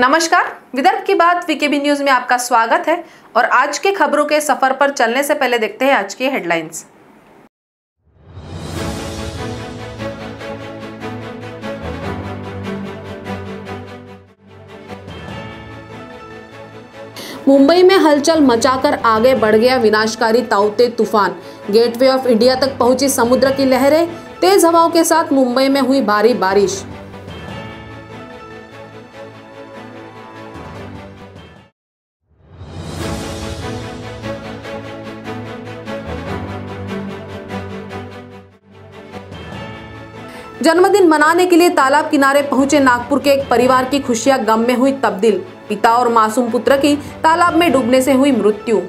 नमस्कार, विदर्भ की बात वीकेबी न्यूज़ में आपका स्वागत है और आज के खबरों के सफ़र पर चलने से पहले देखते हैं आज की हेडलाइंस मुंबई में हलचल मचाकर आगे बढ़ गया विनाशकारी ताउते तूफ़ान। गेटवे ऑफ़ इंडिया तक पहुँची समुद्र की लहरें। तेज हवाओं के साथ मुंबई में हुई भारी बारिश। जन्मदिन मनाने के लिए तालाब किनारे पहुँचे नागपुर के एक परिवार की खुशियाँ गम में हुई तब्दील। पिता और मासूम पुत्र की तालाब में डूबने से हुई मृत्यु।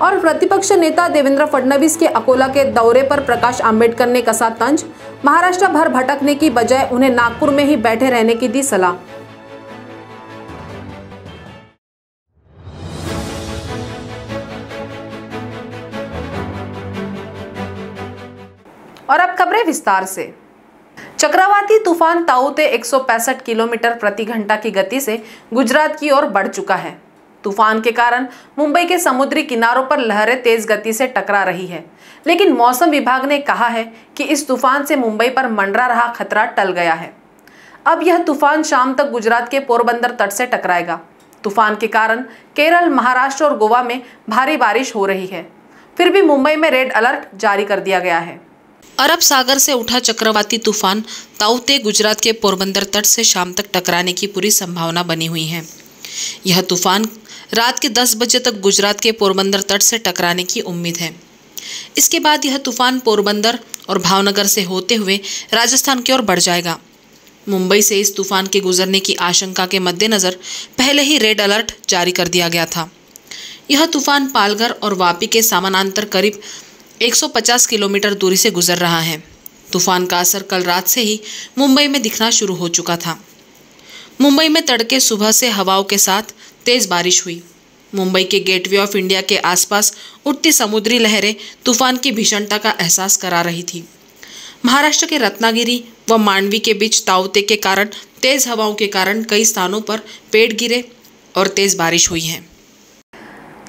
और प्रतिपक्ष नेता देवेंद्र फडणवीस के अकोला के दौरे पर प्रकाश आंबेडकर ने कसा तंज। महाराष्ट्र भर भटकने की बजाय उन्हें नागपुर में ही बैठे रहने की दी सलाह। और अब खबरें विस्तार से। चक्रवाती तूफ़ान ताऊते 165 किलोमीटर प्रति घंटा की गति से गुजरात की ओर बढ़ चुका है। तूफ़ान के कारण मुंबई के समुद्री किनारों पर लहरें तेज गति से टकरा रही है। लेकिन मौसम विभाग ने कहा है कि इस तूफ़ान से मुंबई पर मंडरा रहा खतरा टल गया है। अब यह तूफ़ान शाम तक गुजरात के पोरबंदर तट से टकराएगा। तूफ़ान के कारण केरल, महाराष्ट्र और गोवा में भारी बारिश हो रही है। फिर भी मुंबई में रेड अलर्ट जारी कर दिया गया है। अरब सागर से उठा चक्रवाती तूफ़ान ताउते गुजरात के पोरबंदर तट से शाम तक टकराने की पूरी संभावना बनी हुई है। यह तूफ़ान रात के 10 बजे तक गुजरात के पोरबंदर तट से टकराने की उम्मीद है। इसके बाद यह तूफ़ान पोरबंदर और भावनगर से होते हुए राजस्थान की ओर बढ़ जाएगा। मुंबई से इस तूफ़ान के गुजरने की आशंका के मद्देनज़र पहले ही रेड अलर्ट जारी कर दिया गया था। यह तूफ़ान पालघर और वापी के समानांतर करीब 150 किलोमीटर दूरी से गुजर रहा है। तूफ़ान का असर कल रात से ही मुंबई में दिखना शुरू हो चुका था। मुंबई में तड़के सुबह से हवाओं के साथ तेज बारिश हुई। मुंबई के गेटवे ऑफ़ इंडिया के आसपास उठती समुद्री लहरें तूफ़ान की भीषणता का एहसास करा रही थी। महाराष्ट्र के रत्नागिरी व मांडवी के बीच तावते के कारण तेज हवाओं के कारण कई स्थानों पर पेड़ गिरे और तेज बारिश हुई है।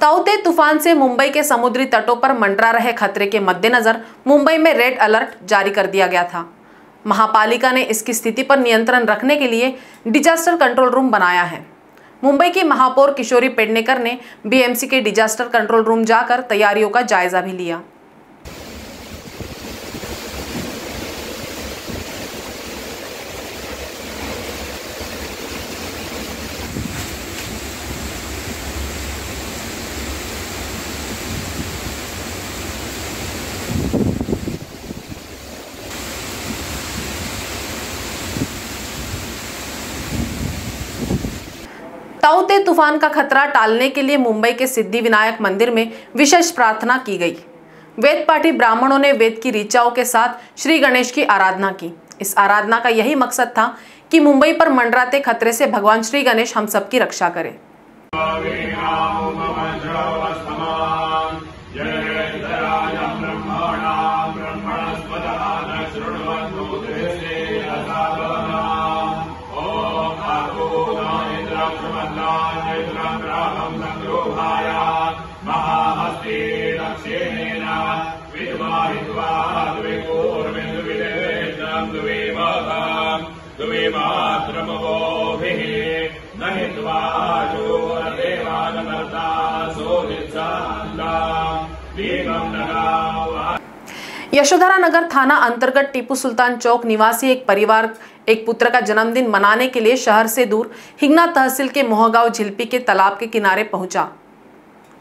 ताउते तूफ़ान से मुंबई के समुद्री तटों पर मंडरा रहे खतरे के मद्देनजर मुंबई में रेड अलर्ट जारी कर दिया गया था। महापालिका ने इसकी स्थिति पर नियंत्रण रखने के लिए डिजास्टर कंट्रोल रूम बनाया है। मुंबई की महापौर किशोरी पेडनेकर ने बीएमसी के डिजास्टर कंट्रोल रूम जाकर तैयारियों का जायजा भी लिया। ताउते तूफ़ान का खतरा टालने के लिए मुंबई के सिद्धि विनायक मंदिर में विशेष प्रार्थना की गई। वेद पाठी ब्राह्मणों ने वेद की ऋचाओं के साथ श्री गणेश की आराधना की। इस आराधना का यही मकसद था कि मुंबई पर मंडराते खतरे से भगवान श्री गणेश हम सबकी रक्षा करें। यशोधरा नगर थाना अंतर्गत टीपू सुल्तान चौक निवासी एक परिवार एक पुत्र का जन्मदिन मनाने के लिए शहर से दूर हिंगना तहसील के मोहगांव झिल्पी के तालाब के किनारे पहुँचा।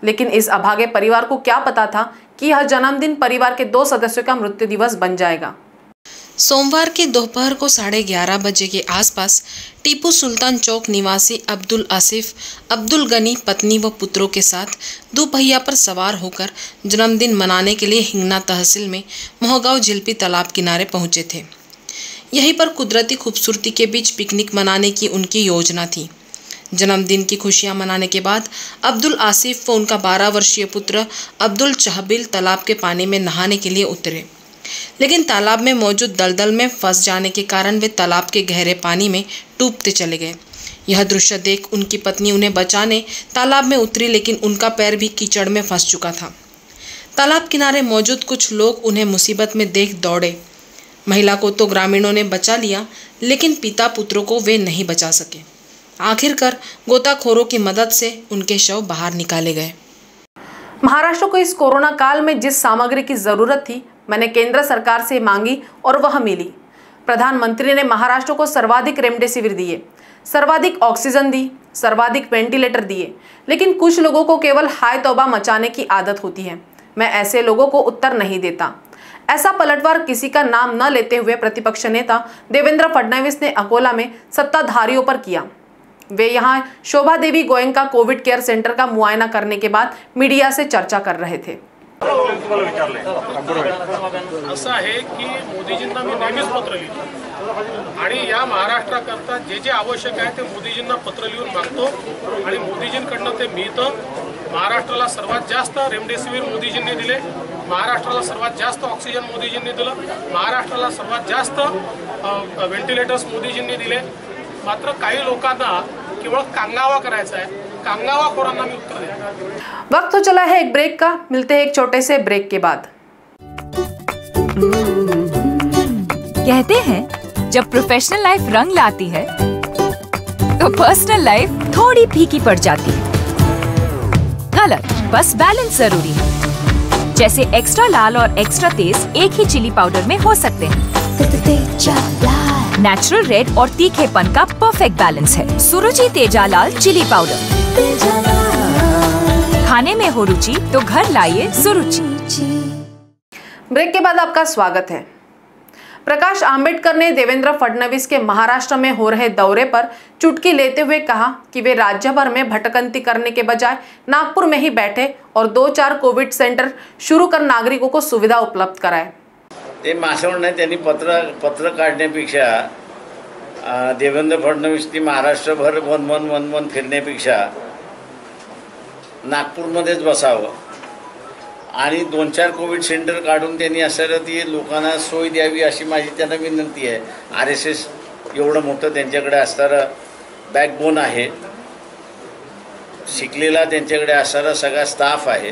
लेकिन इस अभागे परिवार को क्या पता था कि यह जन्मदिन परिवार के दो सदस्यों का मृत्यु दिवस बन जाएगा। सोमवार के दोपहर को साढ़े ग्यारह बजे के आसपास टीपू सुल्तान चौक निवासी अब्दुल आसिफ, अब्दुल गनी पत्नी व पुत्रों के साथ दोपहिया पर सवार होकर जन्मदिन मनाने के लिए हिंगना तहसील में मोहगांव झिल्पी तालाब किनारे पहुँचे थे। यहीं पर कुदरती खूबसूरती के बीच पिकनिक मनाने की उनकी योजना थी। जन्मदिन की खुशियाँ मनाने के बाद अब्दुल आसिफ व उनका 12 वर्षीय पुत्र अब्दुल चहबिल तालाब के पानी में नहाने के लिए उतरे। लेकिन तालाब में मौजूद दलदल में फंस जाने के कारण वे तालाब के गहरे पानी में डूबते चले गए। यह दृश्य देख उनकी पत्नी उन्हें बचाने तालाब में उतरी, लेकिन उनका पैर भी कीचड़ में फंस चुका था। तालाब किनारे मौजूद कुछ लोग उन्हें मुसीबत में देख दौड़े। महिला को तो ग्रामीणों ने बचा लिया, लेकिन पिता पुत्रों को वे नहीं बचा सके। आखिरकार गोताखोरों की मदद से उनके शव बाहर निकाले गए। महाराष्ट्र को इस कोरोना काल में जिस सामग्री की ज़रूरत थी, मैंने केंद्र सरकार से मांगी और वह मिली। प्रधानमंत्री ने महाराष्ट्र को सर्वाधिक रेमडेसिविर दिए, सर्वाधिक ऑक्सीजन दी, सर्वाधिक वेंटिलेटर दिए, लेकिन कुछ लोगों को केवल हाय तौबा मचाने की आदत होती है। मैं ऐसे लोगों को उत्तर नहीं देता। ऐसा पलटवार किसी का नाम न लेते हुए प्रतिपक्ष नेता देवेंद्र फडणवीस ने अकोला में सत्ताधारियों पर किया। वे यहाँ शोभा देवी गोयंग का कोविड केयर सेंटर का मुआयना करने के बाद मीडिया से चर्चा कर रहे थे। असं आहे की मोदीजींना मी नेहमीच पत्र लिहितो. आणि या महाराष्ट्राकरता जे जे आवश्यक आहे ते मोदीजींना पत्र लिहून मागतो. आणि मोदीजींकडनं ते मिळतं. महाराष्ट्राला सर्वात जास्त रेमडेसिवीर मोदीजींनी दिले महाराष्ट्राला सर्वात जास्त ऑक्सिजन मोदीजींनी दिलं महाराष्ट्राला सर्वात जास्त व्हेंटिलेटर्स मोदीजींनी दिले. मात्र काही लोकांना केवळ कांगावा करायचा आहे. कांगावाखोरांना मी उत्तर देतो वक्त तो चला है एक ब्रेक का. मिलते हैं एक छोटे से ब्रेक के बाद. कहते हैं जब प्रोफेशनल लाइफ रंग लाती है तो पर्सनल लाइफ थोड़ी फीकी पड़ जाती है। गलत, बस बैलेंस ज़रूरी है। जैसे एक्स्ट्रा लाल और एक्स्ट्रा तेज एक ही चिली पाउडर में हो सकते हैं। नेचुरल रेड और तीखेपन का परफेक्ट बैलेंस है। सुरुचि तेजा लाल चिली पाउडर खाने में हो रुचि तो घर लाइए सुरुचि। ब्रेक के बाद आपका स्वागत है। प्रकाश आंबेडकर ने देवेंद्र फडणवीस के महाराष्ट्र में हो रहे दौरे पर चुटकी लेते हुए कहा कि वे राज्य भर में भटकंती करने के बजाय नागपुर में ही बैठे और दो चार कोविड सेंटर शुरू कर नागरिकों को सुविधा उपलब्ध कराए। ते मासवणे त्यांनी पत्र पत्र काढण्यापेक्षा देवेंद्र फडणवीसनी महाराष्ट्रभर वन वन वन वन फिरण्यापेक्षा नागपूरमध्येच बसावं. आणि दोन चार कोविड सेंटर काढून त्यांनी असं ती लोकांना सोय द्यावी अशी माझी त्यांना विनंती आहे. आर एस एस एवढं मोठं त्यांच्याकडे असणारं बॅकबोन आहे. शिकलेला त्यांच्याकडे असणारा सगळा स्टाफ आहे.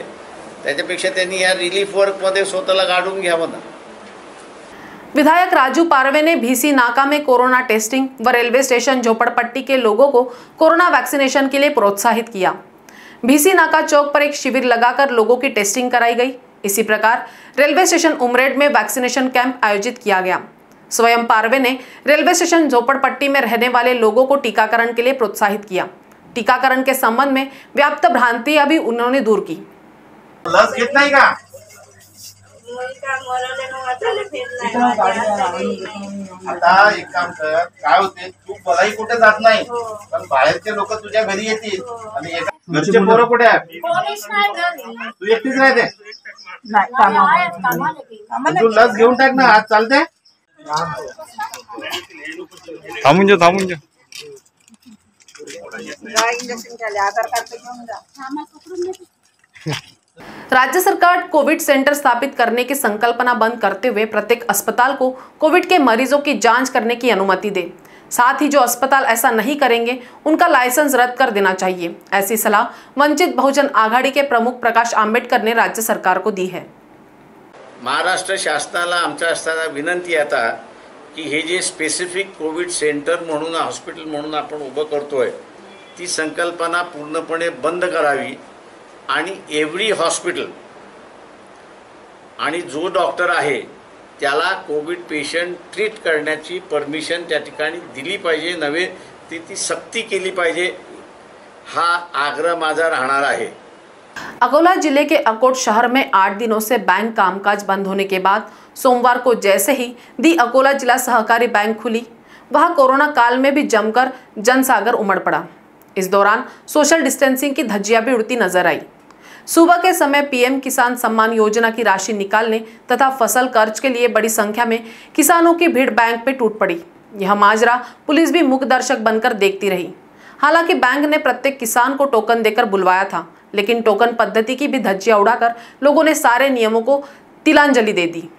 त्याच्यापेक्षा त्यांनी या रिलीफ वर्कमध्ये स्वतःला काढून घ्यावं ना. विधायक राजू पारवे ने भीसी नाका में कोरोना टेस्टिंग व रेलवे स्टेशन झोपड़पट्टी के लोगों को कोरोना वैक्सीनेशन के लिए प्रोत्साहित किया। भीसी नाका चौक पर एक शिविर लगाकर लोगों की टेस्टिंग कराई गई। इसी प्रकार रेलवे स्टेशन उमरेड में वैक्सीनेशन कैंप आयोजित किया गया। स्वयं पार्वे ने रेलवे स्टेशन झोपड़पट्टी में रहने वाले लोगों को टीकाकरण के लिए प्रोत्साहित किया। टीकाकरण के संबंध में व्याप्त भ्रांति अभी उन्होंने दूर की। आता एक काम कर. काय होते? तू मलाही कुठे जात नाही. पण बाहेरचे लोक तुझ्या घरी येतील. आणि घरचे पोरं कुठे तू एकटीच राहते? तू लस घेऊन टाक ना आज चालते थांबून जा थांबून जा. राज्य सरकार कोविड सेंटर स्थापित करने की संकल्पना बंद करते हुए प्रत्येक अस्पताल को कोविड के मरीजों की जाँच करने की अनुमति दे। साथ ही जो अस्पताल ऐसा नहीं करेंगे, उनका लाइसेंस रद्द कर देना चाहिए। ऐसी सलाह वंचित बहुजन आघाड़ी के प्रमुख प्रकाश आंबेडकर ने राज्य सरकार को दी है। महाराष्ट्र शासनाला आमच्या असताना विनंती आता की हे जे स्पेसिफिक कोविड सेंटर म्हणून, हॉस्पिटल म्हणून आपण उभं करतोय, ती संकल्पना पूर्णपणे बंद करावी. आणि एव्हरी हॉस्पिटल आणि जो डॉक्टर आहे त्याला कोविड पेशंट ट्रीट करण्याची परमिशन त्या ठिकाणी दिली पाहिजे. नव्हे ती ती सक्ती केली पाहिजे. हा आग्रह माझा राहणार आहे. अकोला जिले के अकोट शहर में आठ दिनों से बैंक कामकाज बंद होने के बाद सोमवार को जैसे ही दी अकोला जिला सहकारी बैंक खुली वहां कोरोना काल में भी जमकर जनसागर उमड़ पड़ा। इस दौरान सोशल डिस्टेंसिंग की धज्जियां भी उड़ती नजर आई। सुबह के समय पीएम किसान सम्मान योजना की राशि निकालने तथा फ़सल कर्ज के लिए बड़ी संख्या में किसानों की भीड़ बैंक पे टूट पड़ी। यह माजरा पुलिस भी मुख दर्शक बनकर देखती रही। हालाँकि बैंक ने प्रत्येक किसान को टोकन देकर बुलवाया था, लेकिन टोकन पद्धति की भी धज्जियाँ उड़ाकर लोगों ने सारे नियमों को तिलांजलि दे दी।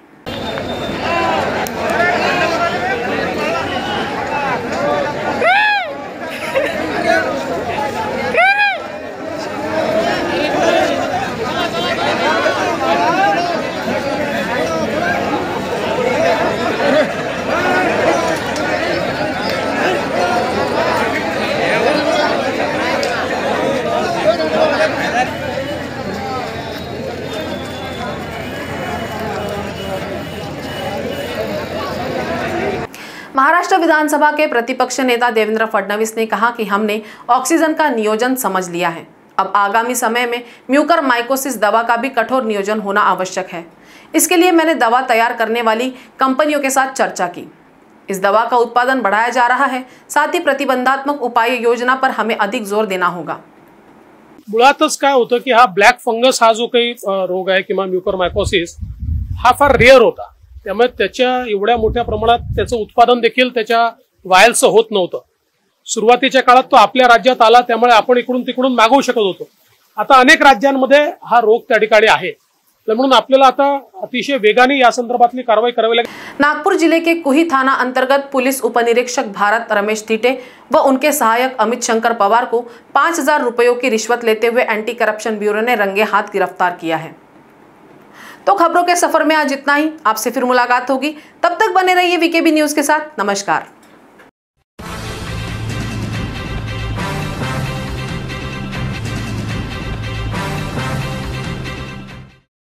विधानसभा के प्रतिपक्ष नेता देवेंद्र फडणवीस ने कहा कि हमने ऑक्सीजन का नियोजन समझ लिया है। अब आगामी समय में म्यूकर माइकोसिस दवा का भी कठोर नियोजन होना आवश्यक है। इसके लिए मैंने दवा तैयार करने वाली कंपनियों के साथ चर्चा की। इस दवा का उत्पादन बढ़ाया जा रहा है, साथ ही प्रतिबंधात्मक उपाय योजना पर हमें अधिक ज़ोर देना होगा। मुळातच काय होतं की हा ब्लॅक फंगस हा जो काही रोग आहे किंवा म्युकर मायकोसिस हा फार रेअर होता. त्यामुळे त्याच्या एवढ्या उत्पादन देखील त्याच्या होत नव्हतं. सुरुवातीच्या काळात तो आपल्या राज्यात आला, त्यामुळे आपण इकडून तिकडून शकत होतो. आता अनेक राज्यांमध्ये हा रोग त्या नागपुर ज़िले के कुही थाना अंतर्गत पुलिस उपनिरीक्षक भारत रमेश तीटे व उनके सहायक अमित शंकर पवार को पाँच हज़ार रुपयों की रिश्वत लेते हुए एंटी करप्शन ब्यूरो ने रंगे हाथ गिरफ़्तार किया है। तो खबरों के सफ़र में आज इतना ही। आपसे फिर मुलाकात होगी। तब तक बने रहिए वीकेबी न्यूज़ के साथ। नमस्कार।